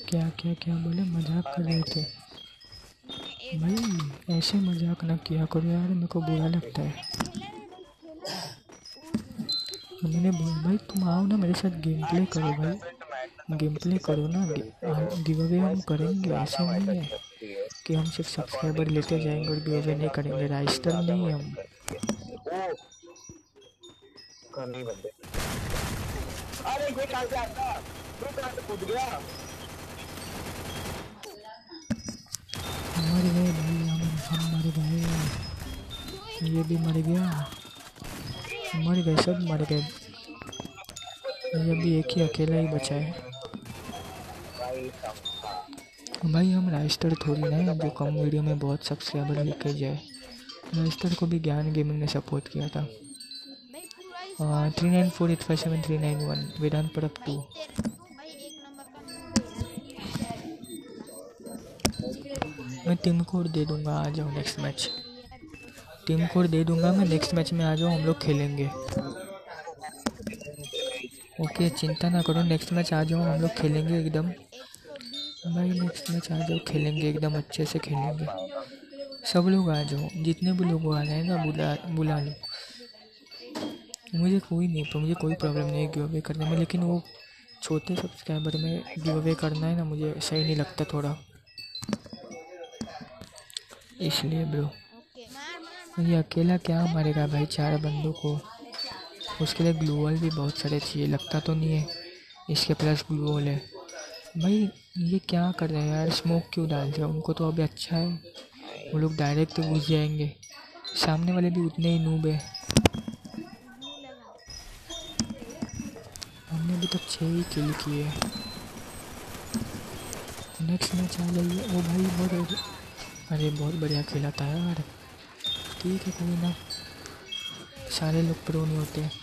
क्या क्या क्या बोले? मज़ाक कर रहे थे। भाई ऐसे मज़ाक ना किया करो यार मेरे को बुरा लगता है। मैंने बोला भाई तुम आओ ना मेरे साथ गेम प्ले करो भाई। गेम प्ले करो ना गिव अवे हम करेंगे ऐसे नहीं है कि हम सिर्फ़ सब्सक्राइबर लेते जाएँगे और गिव अवे नहीं करेंगे राइस्टर नहीं है हम। अरे ये कहाँ से आता। तू कहाँ से कूद गया। मर गए भाई हम हम मर गए। ये भी मर गया। मर गए सब मर गए। ये अभी एक ही अकेला ही बचा है। भाई, हम राइस्टर थोड़ी ना है जो कम वीडियो में बहुत सब्सक्राइबर लेके जाए। राइस्टर को भी ज्ञान गेमिंग ने सपोर्ट किया था। Three nine four eight five seven three nine one Vedant Parab two मैं टीम कोड दे दूँगा, आ जाओ नेक्स्ट मैच टीम कोड दे दूँगा मैं नेक्स्ट मैच में आ जाओ, हम लोग खेलेंगे। ओके चिंता ना करो नेक्स्ट मैच आ जाओ, हम लोग खेलेंगे एकदम। भाई नेक्स्ट मैच आ जाओ खेलेंगे, एकदम अच्छे से खेलेंगे। सब लोग आ जाओ, जितने भी लोग आ रहे हैं ना बुला बुला लो। मुझे कोई नहीं तो मुझे कोई प्रॉब्लम नहीं है गिव अवे करने में, लेकिन वो छोटे सब्सक्राइबर में गिव अवे करना है ना, मुझे सही नहीं लगता थोड़ा। इसलिए ब्रो ये अकेला क्या मारेगा भाई, चार बंदों को? उसके लिए ग्लूवल भी बहुत सारे चाहिए, लगता तो नहीं है। इसके प्लस ग्लूवल है। भाई ये क्या कर रहे हैं यार? स्मोक क्यों डाल दिया उनको तो अभी अच्छा है। वो लोग डायरेक्ट तो घुस जाएँगे। सामने वाले भी उतने ही नूब है। हमने अभी तक छः ही किल किए नेक्स्ट मैच आ जाइए। ओ भाई, बहुत अरे, बहुत बढ़िया खेला था यार। ठीक है, कोई ना। सारे लोग प्रो नहीं होते।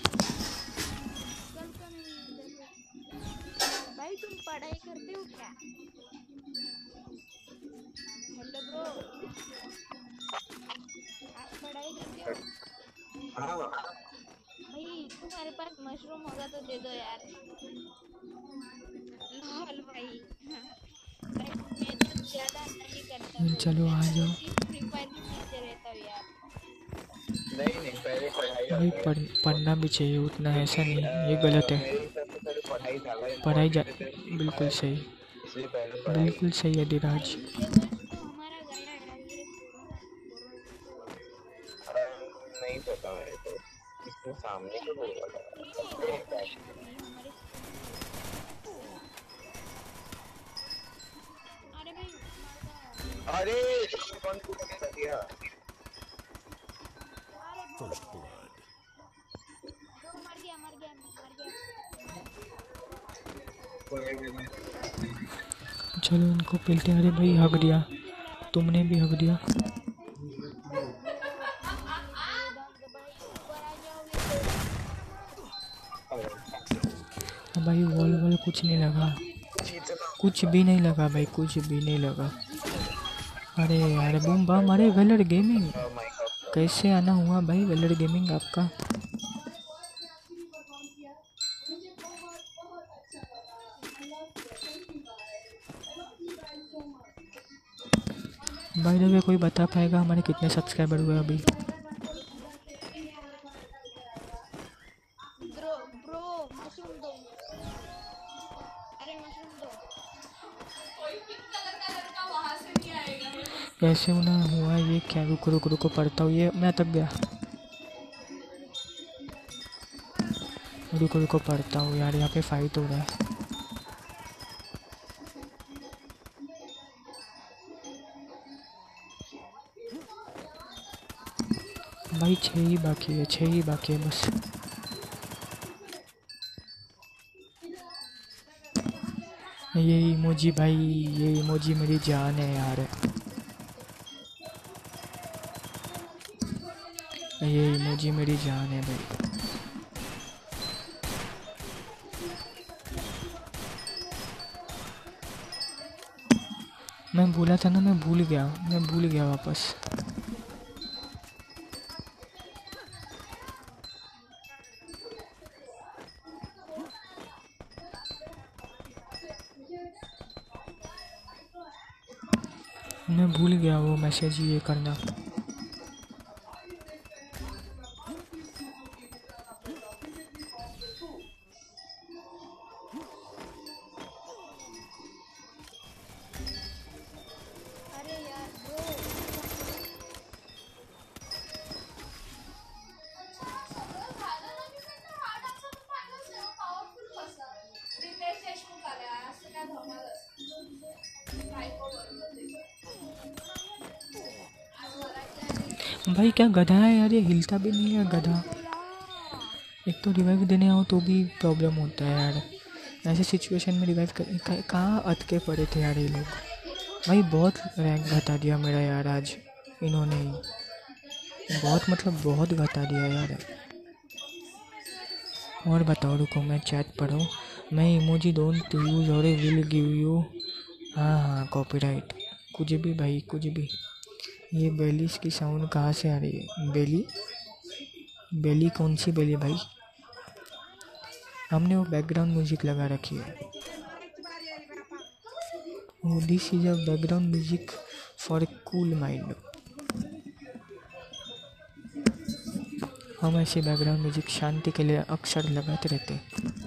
भी चाहिए, उतना ऐसा नहीं, ये गलत है। पढ़ाई जा, बिल्कुल सही। बिल्कुल सही है धीराज कुछ भी नहीं लगा भाई, कुछ भी नहीं लगा। अरे यार, बूम बम, अरे वेलर गेमिंग. कैसे आना हुआ भाई वेलर गेमिंग आपका? भाई द वे कोई बता पाएगा हमारे कितने सब्सक्राइबर हुए अभी? कैसे होना हुआ ये क्या? रुको रुको रुको, पढ़ता हूँ। ये मैं तक गया। रुको रुको, पढ़ता हूँ यार, यहाँ पे फाइट हो रहा है। भाई छः ही बाकी है छः ही बाकी है बस। ये इमोजी भाई, ये इमोजी मेरी जान है यार। ये इमोजी मेरी जान है भाई। मैं बोला था ना, मैं भूल गया, मैं भूल गया वापस। मैं भूल गया वो मैसेज ये करना। क्या गधा है यार? ये हिलता भी नहीं है गधा। एक तो रिवाइव देने आओ तो भी प्रॉब्लम होता है यार। ऐसे सिचुएशन में रिवाइव कर कहाँ- अटके पड़े थे यार ये लोग? भाई बहुत रैंक घटा दिया मेरा यार आज इन्होंने बहुत मतलब बहुत घटा दिया यार। और बताओ, रुको मैं चैट पढ़ूँ मैं इमोजी डोंट यूज़ और विल गिव यू हाँ हाँ कॉपीराइट कुछ भी भाई, कुछ भी। ये बेलीस की साउंड कहाँ से आ रही है? बेली? बेली कौन सी बेली भाई? हमने वो बैकग्राउंड म्यूज़िक लगा रखी है। This is a background music for cool mind हम ऐसे बैकग्राउंड म्यूज़िक शांति के लिए अक्सर लगाते रहते हैं।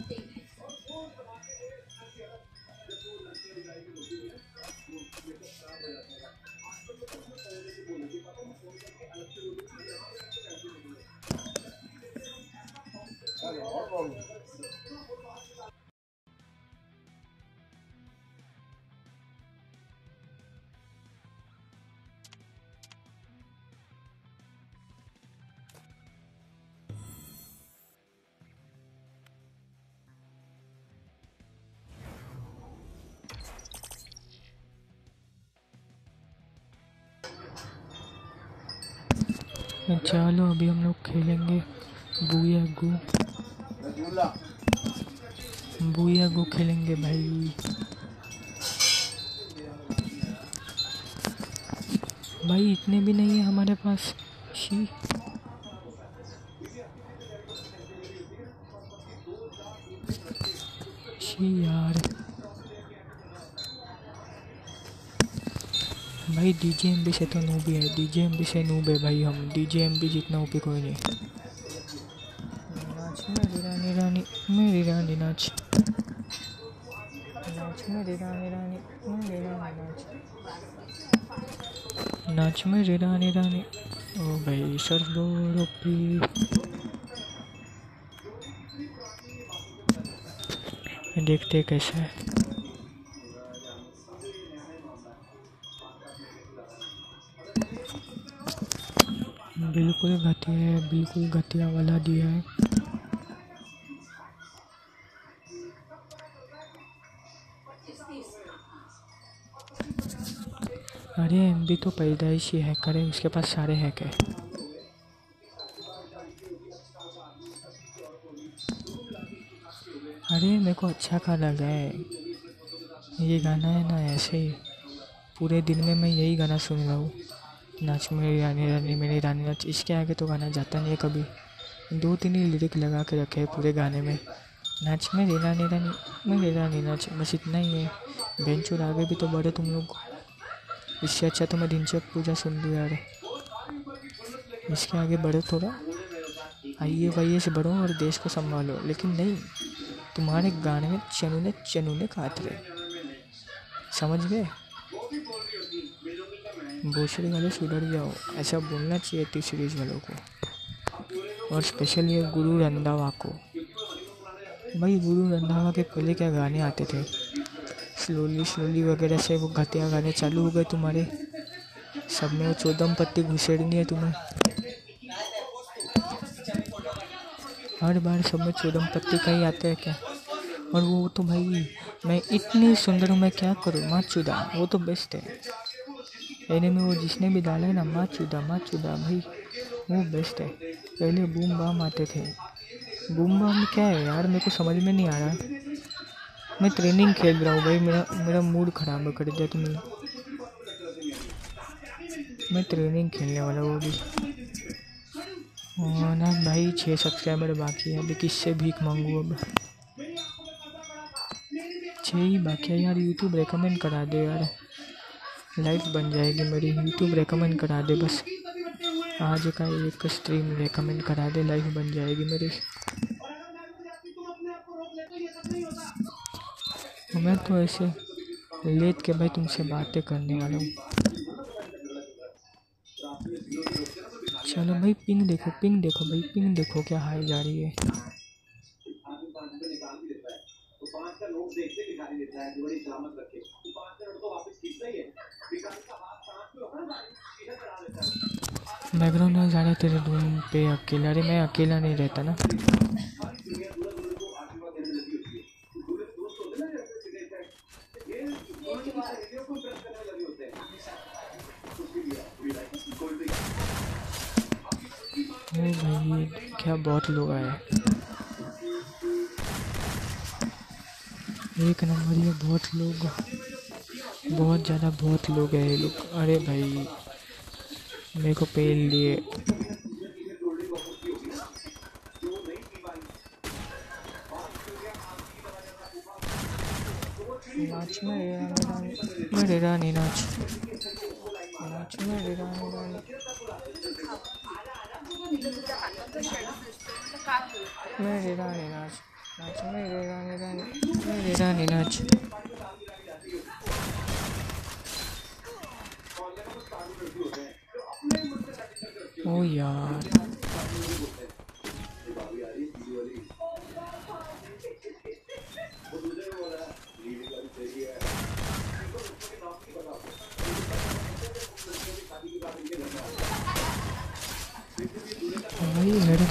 चलो, अभी हम लोग खेलेंगे बुया गु। बुया गु खेलेंगे भाई। भाई, इतने भी नहीं है हमारे पास। शी शी यार भाई डीजे एम बी से तो नूबी है डीजे एम बी से नूब है भाई हम। डीजे एम बी जितना ऊपी कोई नहीं। नाच मेरी रानी रानी मेरी रानी नाच। नाच मेरी रानी रानी मेरी रानी नाच। नाच मेरी रानी रानी। ओ भाई सर्वो पी। देखते हैं कैसा है। तो पैदाइशी हैकर है उसके पास सारे हैक है। अरे, मेरे को अच्छा का लगा है। ये गाना है ना, ऐसे ही। पूरे दिन में मैं यही गाना सुन रहा हूँ। नाच मेरी रानी रानी मेरी रानी, नाच। इसके आगे तो गाना जाता नहीं है कभी। दो तीन ही लिरिक लगा के रखे है पूरे गाने में। नाच मेरी रानी रानी मेरी रानी, नाच। बस इतना ही है। बेंचूर आगे भी तो बढ़े तुम लोग। इससे अच्छा तो मैं दिनचक पूजा सुन लूँ यार इसके आगे बढ़ो थोड़ा। आइए वाइए से बढ़ो और देश को संभालो। लेकिन नहीं, तुम्हारे गाने में चनुने चनुने काट रहे। समझ गए? भोसड़ी वाले सुधर जाओ। ऐसा बोलना चाहिए टी सीरीज़ वालों को। और स्पेशली ये गुरु रंधावा को। भाई, गुरु रंधावा के पहले क्या गाने आते थे? स्लोली स्लोली वगैरह से वो घटिया गाने चालू हो गए तुम्हारे। सब में वो चौदम पत्ती घुसेड़नी है तुम्हें। हर बार सब में चौदम पत्ती का ही आता है क्या? और वो तो भाई, मैं इतनी सुंदर हूँ, मैं क्या करूँ? माँ चुदा वो तो बेस्ट है। एने में वो जिसने भी डाला है ना माँ चुदा माँ चुदा भाई, वो बेस्ट है। पहले बूम बाम आते थे। बूम बाम क्या है यार, मेरे को समझ में नहीं आ रहा। मैं ट्रेनिंग खेल रहा हूँ भाई, मेरा मेरा मूड खराब कर दिया तुमने मैं ट्रेनिंग खेलने वाला हूँ अभी। ना भाई छः सब्सक्राइबर बाकी है, अभी किससे भीख मांगू अब? छः ही बाकी है यार यूट्यूब रेकमेंड करा दे यार। लाइफ बन जाएगी मेरी यूट्यूब रेकमेंड करा दे बस। आज का एक स्ट्रीम रेकमेंड करा दे लाइफ बन जाएगी मेरी। मैं तो ऐसे लेट के भाई तुमसे बातें करने वाला हूँ। चलो भाई पिंग देखो पिंग देखो भाई पिंग देखो क्या हाई जा रही है। बैकग्राउंड जा रहा तेरे रूम पे अकेला, अरे मैं अकेला नहीं रहता ना। बहुत लोग आए एक नंबर ये बहुत लोग, बहुत ज़्यादा बहुत लोग हैं ये लोग। अरे भाई, मेरे को पेल लिए। रानी नाच नाच यार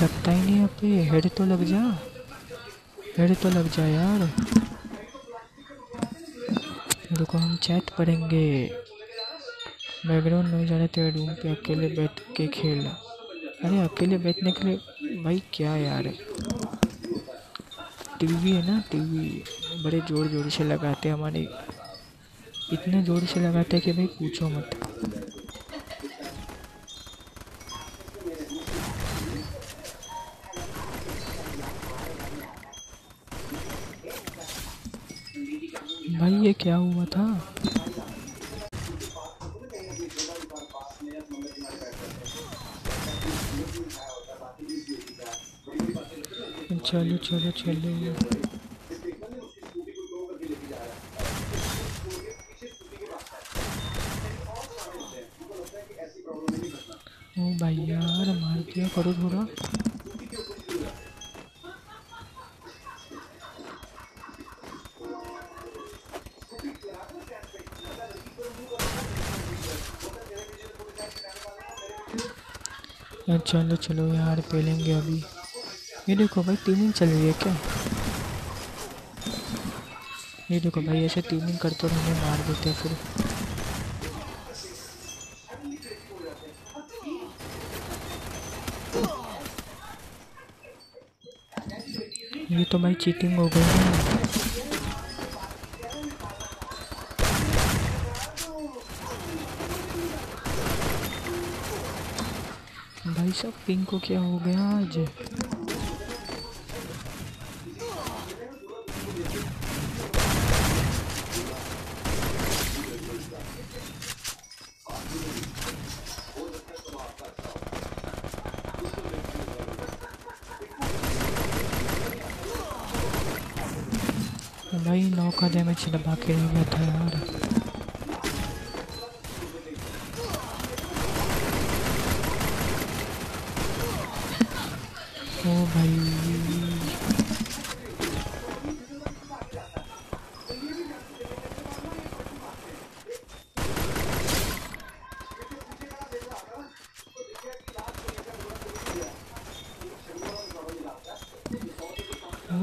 लगता ही नहीं यहाँ पे हेड तो लग जा। हेड तो लग जा यार। रुको हम चैट पढ़ेंगे। बैकग्राउंड नहीं जा रहे तेरे रूम पे, अकेले बैठ के खेल अरे अकेले बैठने के लिए भाई क्या यार टीवी है ना टीवी बड़े ज़ोर ज़ोर से लगाते हमारे। इतने ज़ोर से लगाते कि भाई पूछो मत। ये क्या हुआ था? चलो चलो चलो। ओ भाई यार मार दिया करो चलो यार, पेलेंगे अभी। ये देखो भाई टीमिंग चल रही है क्या? ये देखो भाई, ऐसे टीमिंग करते और हमें मार देते हैं फिर। ये तो भाई चीटिंग हो गई ना। भाई साहब पिंक को क्या हो गया आज भाई नौ का डैमेज दबा के रह गया था यार भाई।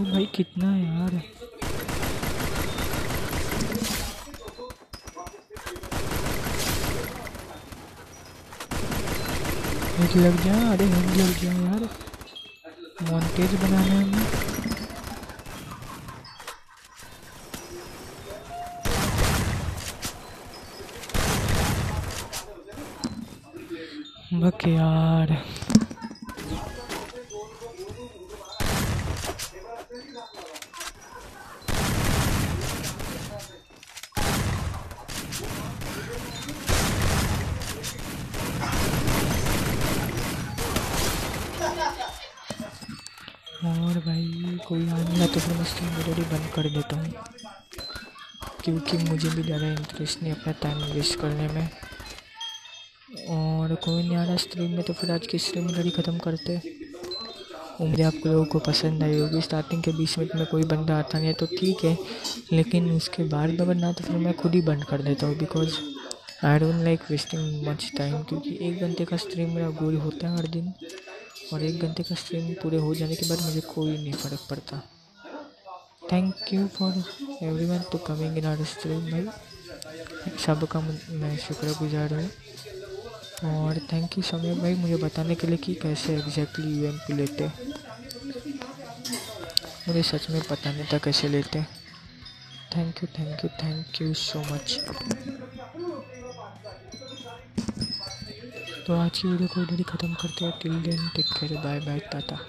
भाई कितना है यार। लग जा अरे क्योंकि मुझे भी ज़्यादा इंटरेस्ट नहीं अपना टाइम वेस्ट करने में। और कोई नहीं आ रहा स्ट्रीम में तो फिर आज की स्ट्रीम ऑलरेडी ख़त्म करते उम्मीद आप लोगों को पसंद आई होगी। स्टार्टिंग के बीस मिनट में कोई बंदा आता नहीं है तो ठीक है, लेकिन उसके बाद अगर ना तो फिर मैं खुद ही बंद कर देता हूँ because I don't like wasting much time क्योंकि एक घंटे का स्ट्रीम मेरा गोल होता है हर दिन। और एक घंटे का स्ट्रीम पूरे हो जाने के बाद मुझे कोई नहीं फ़र्क पड़ता। Thank you for everyone to coming in our stream भाई सबका मैं शुक्रगुजार हूँ। और थैंक यू समय भाई, मुझे बताने के लिए कि कैसे एग्जैक्टली यू पी लेते। मुझे सच में पता नहीं था कैसे लेते। Thank you thank you thank you so much तो आज की वीडियो को ही ख़त्म करते हैं। Till then take care bye bye tata.